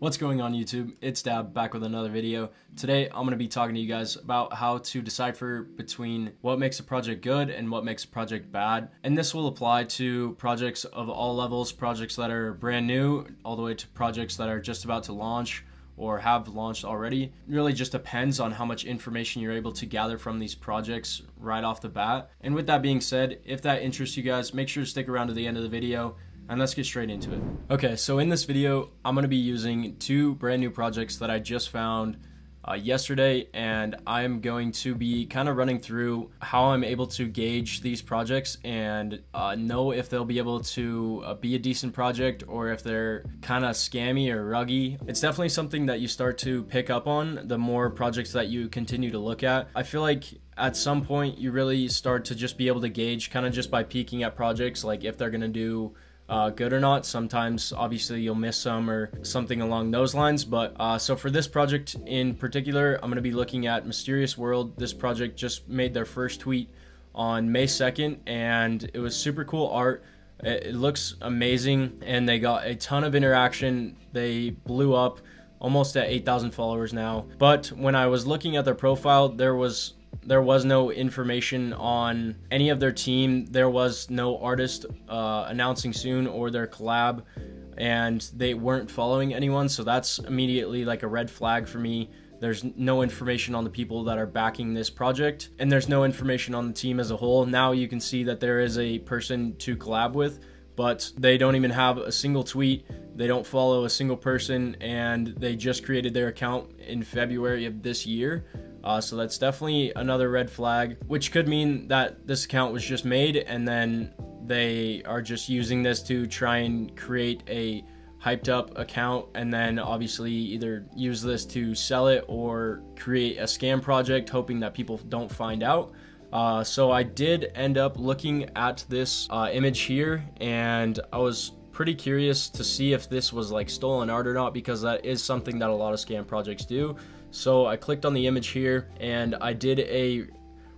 What's going on YouTube? It's Dab back with another video. Today I'm going to be talking to you guys about how to decipher between what makes a project good and what makes a project bad. And this will apply to projects of all levels, projects that are brand new, all the way to projects that are just about to launch or have launched already. It really just depends on how much information you're able to gather from these projects right off the bat. And with that being said, if that interests you guys, make sure to stick around to the end of the video and let's get straight into it. Okay, so in this video, I'm gonna be using two brand new projects that I just found uh, yesterday, and I'm going to be kind of running through how I'm able to gauge these projects and uh, know if they'll be able to uh, be a decent project or if they're kind of scammy or ruggy. It's definitely something that you start to pick up on the more projects that you continue to look at. I feel like at some point you really start to just be able to gauge kind of just by peeking at projects like if they're to do uh, good or not. Sometimes, obviously, you'll miss some or something along those lines. But uh, so for this project in particular, I'm going to be looking at Mysterious World. This project just made their first tweet on May 2nd, and it was super cool art. It, looks amazing, and they got a ton of interaction. They blew up almost at 8,000 followers now. But when I was looking at their profile, there was there was no information on any of their team. There was no artist uh, announcing soon or their collab, and they weren't following anyone. So that's immediately like a red flag for me. There's no information on the people that are backing this project, and there's no information on the team as a whole. Now you can see that there is a person to collab with, but they don't even have a single tweet. They don't follow a single person, and they just created their account in February of this year. Uh, so that's definitely another red flag, which could mean that this account was just made and then they are just using this to try and create a hyped up account and then obviously either use this to sell it or create a scam project hoping that people don't find out. Uh, so I did end up looking at this uh, image here and I was pretty curious to see if this was like stolen art or not because that is something that a lot of scam projects do. So I clicked on the image here and I did a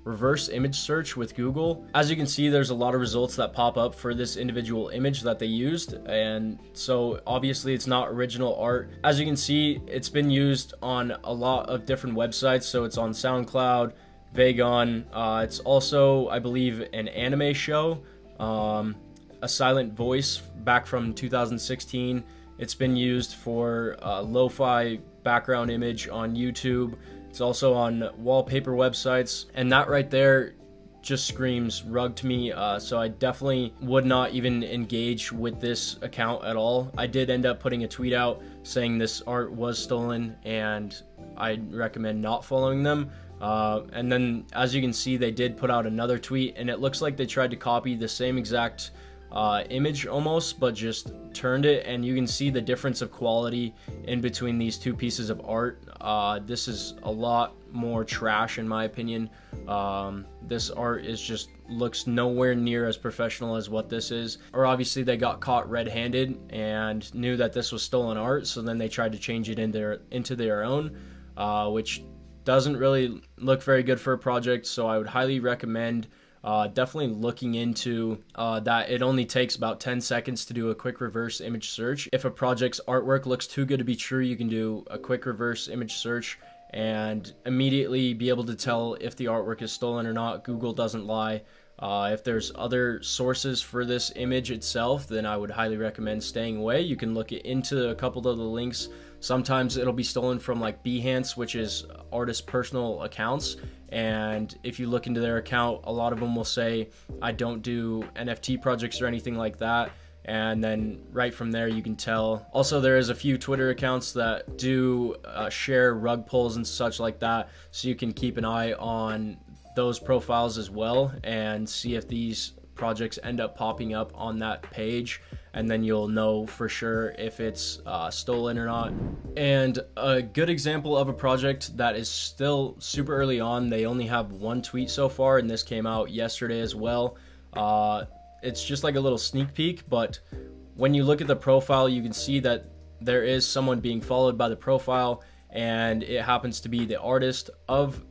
reverse image search with Google. As you can see, there's a lot of results that pop up for this individual image that they used. And so obviously it's not original art. As you can see, it's been used on a lot of different websites. So it's on SoundCloud, Vagon. Uh, it's also, I believe, an anime show, um, a silent voice back from 2016. It's been used for uh, lo-fi background image on YouTube. It's also on wallpaper websites. And that right there just screams rug to me. Uh, so I definitely would not even engage with this account at all. I did end up putting a tweet out saying this art was stolen and I recommend not following them. Uh, and then as you can see, they did put out another tweet and it looks like they tried to copy the same exact uh, image almost, but just turned it, and you can see the difference of quality in between these two pieces of art. Uh, this is a lot more trash, in my opinion. Um, this art is just looks nowhere near as professional as what this is. Or obviously they got caught red-handed and knew that this was stolen art, so then they tried to change it in their, into their own, uh, which doesn't really look very good for a project. So I would highly recommend uh, definitely looking into uh, that it only takes about 10 seconds to do a quick reverse image search. If a project's artwork looks too good to be true, you can do a quick reverse image search and immediately be able to tell if the artwork is stolen or not. Google doesn't lie. Uh, if there's other sources for this image itself, then I would highly recommend staying away. You can look into a couple of the links. Sometimes it'll be stolen from like Behance, which is artist personal accounts, and if you look into their account, a lot of them will say, I don't do NFT projects or anything like that. And then right from there, you can tell. Also, there is a few Twitter accounts that do uh, share rug pulls and such like that. So you can keep an eye on those profiles as well and see if these projects end up popping up on that page and then you'll know for sure if it's uh, stolen or not. And a good example of a project that is still super early on, they only have one tweet so far, and this came out yesterday as well. Uh, it's just like a little sneak peek, but when you look at the profile, you can see that there is someone being followed by the profile, and it happens to be the artist of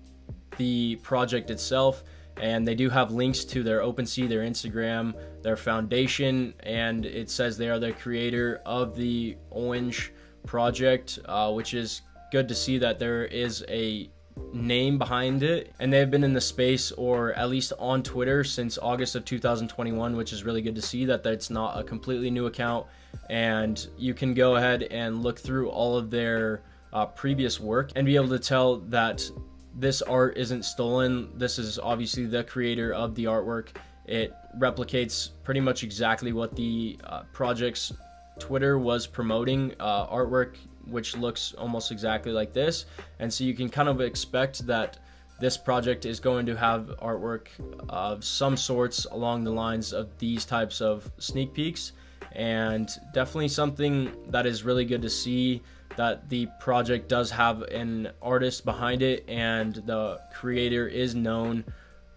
the project itself and they do have links to their OpenSea, their Instagram, their foundation, and it says they are the creator of the orange project, uh, which is good to see that there is a name behind it. And they've been in the space or at least on Twitter since August of 2021 which is really good to see that that's not a completely new account. And you can go ahead and look through all of their uh, previous work and be able to tell that this art isn't stolen. This is obviously the creator of the artwork. It replicates pretty much exactly what the uh, project's Twitter was promoting uh, artwork which looks almost exactly like this. And so you can kind of expect that this project is going to have artwork of some sorts along the lines of these types of sneak peeks. And definitely something that is really good to see that the project does have an artist behind it and the creator is known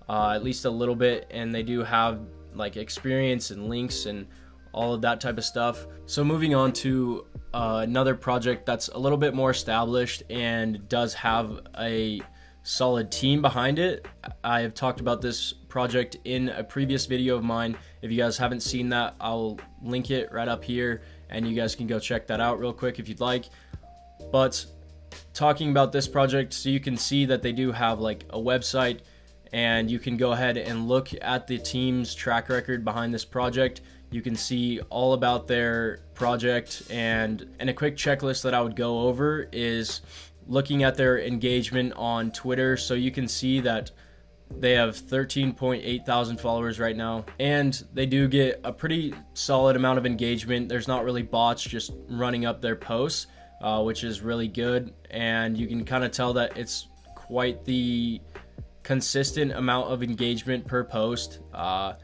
uh, at least a little bit and they do have like experience and links and all of that type of stuff so moving on to uh, another project that's a little bit more established and does have a solid team behind it. I have talked about this project in a previous video of mine. If you guys haven't seen that, I'll link it right up here and you guys can go check that out real quick if you'd like. But talking about this project, so you can see that they do have like a website and you can go ahead and look at the team's track record behind this project. You can see all about their project and and a quick checklist that I would go over is looking at their engagement on Twitter so you can see that they have 13.8 thousand followers right now and they do get a pretty solid amount of engagement. There's not really bots just running up their posts uh, which is really good and you can kind of tell that it's quite the consistent amount of engagement per post uh,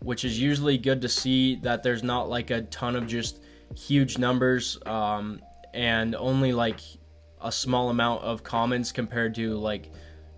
which is usually good to see that there's not like a ton of just huge numbers um, and only like a small amount of comments compared to like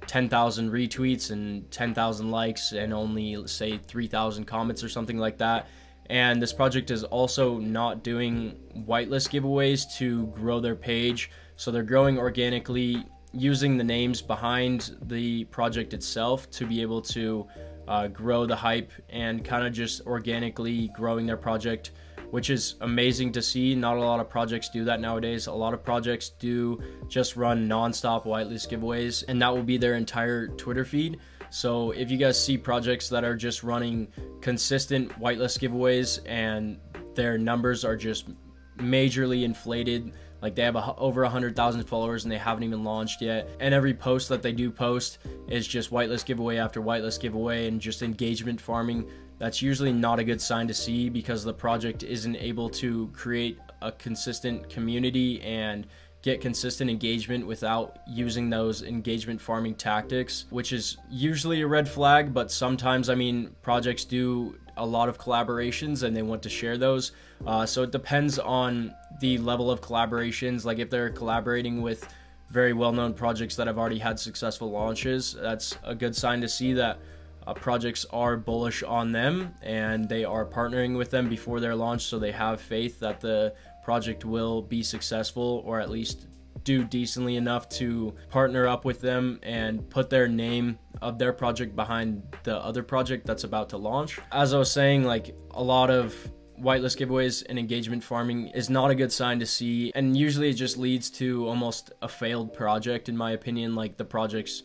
10,000 retweets and 10,000 likes and only say 3,000 comments or something like that. And this project is also not doing whitelist giveaways to grow their page. So they're growing organically using the names behind the project itself to be able to uh, grow the hype and kind of just organically growing their project, which is amazing to see. Not a lot of projects do that nowadays. A lot of projects do just run nonstop whitelist giveaways, and that will be their entire Twitter feed. So if you guys see projects that are just running consistent whitelist giveaways and their numbers are just majorly inflated like they have a, over 100,000 followers and they haven't even launched yet. And every post that they do post is just whitelist giveaway after whitelist giveaway and just engagement farming. That's usually not a good sign to see because the project isn't able to create a consistent community and get consistent engagement without using those engagement farming tactics, which is usually a red flag, but sometimes, I mean, projects do a lot of collaborations and they want to share those. Uh, so it depends on the level of collaborations. Like if they're collaborating with very well known projects that have already had successful launches, that's a good sign to see that uh, projects are bullish on them and they are partnering with them before their launch so they have faith that the project will be successful or at least do decently enough to partner up with them and put their name of their project behind the other project that's about to launch. As I was saying, like a lot of whitelist giveaways and engagement farming is not a good sign to see and usually it just leads to almost a failed project in my opinion like the projects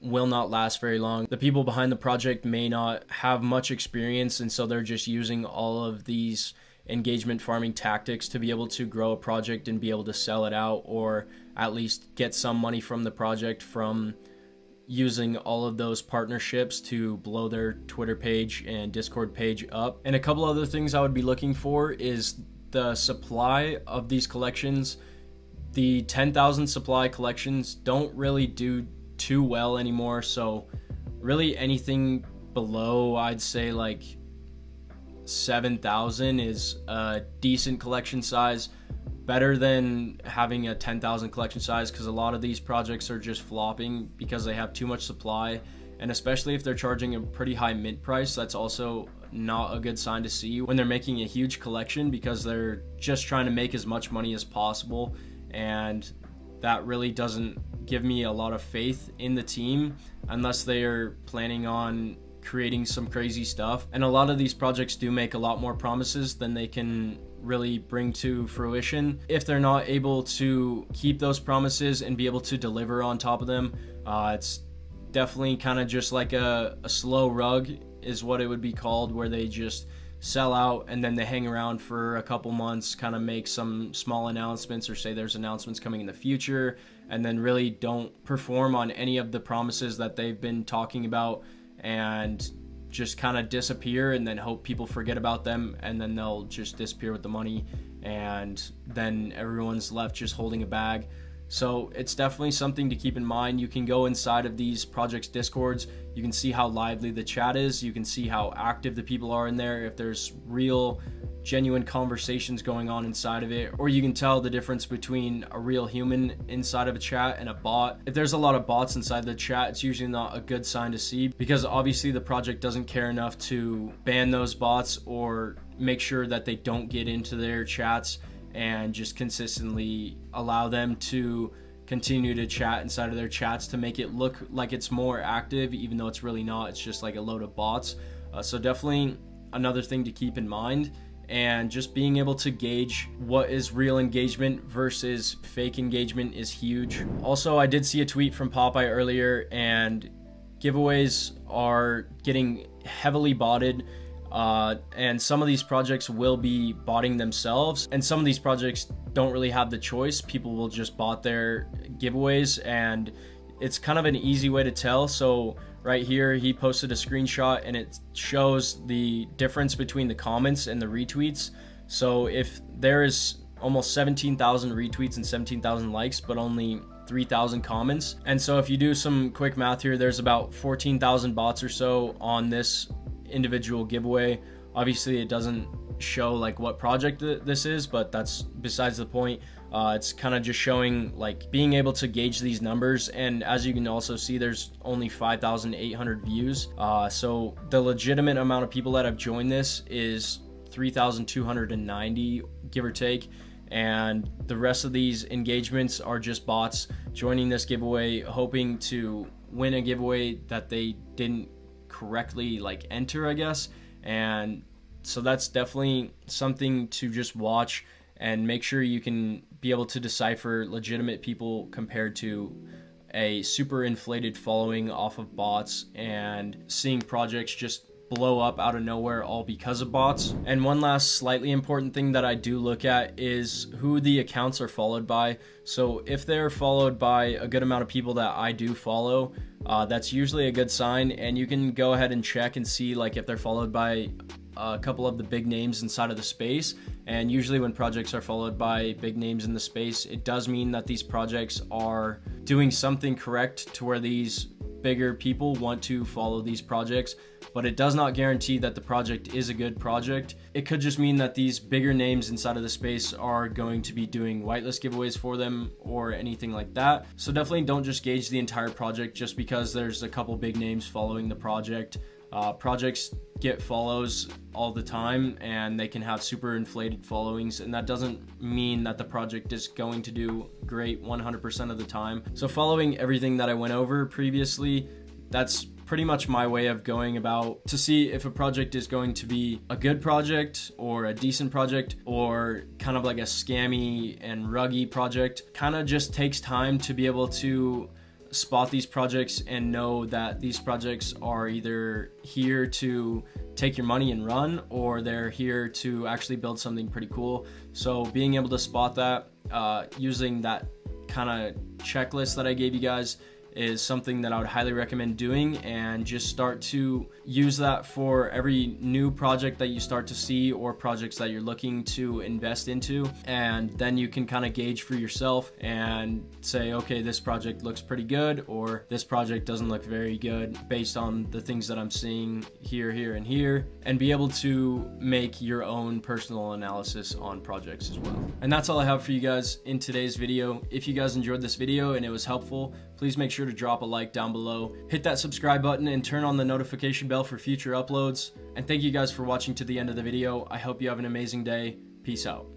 will not last very long. The people behind the project may not have much experience and so they're just using all of these engagement farming tactics to be able to grow a project and be able to sell it out or at least get some money from the project from using all of those partnerships to blow their Twitter page and Discord page up. And a couple other things I would be looking for is the supply of these collections. The 10,000 supply collections don't really do too well anymore, so really anything below, I'd say like 7,000 is a decent collection size. Better than having a 10,000 collection size because a lot of these projects are just flopping because they have too much supply. And especially if they're charging a pretty high mint price, that's also not a good sign to see when they're making a huge collection because they're just trying to make as much money as possible. And that really doesn't give me a lot of faith in the team unless they are planning on creating some crazy stuff. And a lot of these projects do make a lot more promises than they can really bring to fruition. If they're not able to keep those promises and be able to deliver on top of them, uh, it's definitely kind of just like a, a slow rug, is what it would be called, where they just sell out and then they hang around for a couple months, kind of make some small announcements or say there's announcements coming in the future, and then really don't perform on any of the promises that they've been talking about and just kind of disappear and then hope people forget about them and then they'll just disappear with the money and then everyone's left just holding a bag. So it's definitely something to keep in mind. You can go inside of these projects discords. You can see how lively the chat is. You can see how active the people are in there. If there's real genuine conversations going on inside of it, or you can tell the difference between a real human inside of a chat and a bot. If there's a lot of bots inside the chat, it's usually not a good sign to see because obviously the project doesn't care enough to ban those bots or make sure that they don't get into their chats and just consistently allow them to continue to chat inside of their chats to make it look like it's more active, even though it's really not. It's just like a load of bots. Uh, so, definitely another thing to keep in mind and just being able to gauge what is real engagement versus fake engagement is huge. Also, I did see a tweet from Popeye earlier, and giveaways are getting heavily botted. Uh, and some of these projects will be botting themselves, and some of these projects don't really have the choice. People will just bot their giveaways, and it's kind of an easy way to tell. So right here he posted a screenshot and it shows the difference between the comments and the retweets. So if there is almost 17,000 retweets and 17,000 likes but only 3,000 comments. And so if you do some quick math here there's about 14,000 bots or so on this individual giveaway. Obviously it doesn't show like what project this is but that's besides the point uh, it's kind of just showing like being able to gauge these numbers. And as you can also see, there's only 5,800 views. Uh, so the legitimate amount of people that have joined this is 3,290, give or take. And the rest of these engagements are just bots joining this giveaway, hoping to win a giveaway that they didn't correctly like enter, I guess. And so that's definitely something to just watch and make sure you can be able to decipher legitimate people compared to a super inflated following off of bots and seeing projects just blow up out of nowhere all because of bots. And one last slightly important thing that I do look at is who the accounts are followed by. So if they're followed by a good amount of people that I do follow, uh, that's usually a good sign. And you can go ahead and check and see like if they're followed by a couple of the big names inside of the space. And usually, when projects are followed by big names in the space, it does mean that these projects are doing something correct to where these bigger people want to follow these projects, but it does not guarantee that the project is a good project. It could just mean that these bigger names inside of the space are going to be doing whitelist giveaways for them or anything like that. So definitely don't just gauge the entire project just because there's a couple big names following the project. Uh, projects get follows all the time and they can have super inflated followings and that doesn't mean that the project is going to do great 100% of the time. So following everything that i went over previously that's pretty much my way of going about to see if a project is going to be a good project or a decent project or kind of like a scammy and ruggy project. Kind of just takes time to be able to spot these projects and know that these projects are either here to take your money and run or they're here to actually build something pretty cool. So being able to spot that uh, using that kind of checklist that I gave you guys is something that I would highly recommend doing and just start to use that for every new project that you start to see or projects that you're looking to invest into. And then you can kind of gauge for yourself and say, okay, this project looks pretty good or this project doesn't look very good based on the things that I'm seeing here, here, and here, and be able to make your own personal analysis on projects as well. And that's all I have for you guys in today's video. If you guys enjoyed this video and it was helpful, please make sure to drop a like down below. Hit that subscribe button and turn on the notification bell for future uploads. And thank you guys for watching to the end of the video. I hope you have an amazing day. Peace out.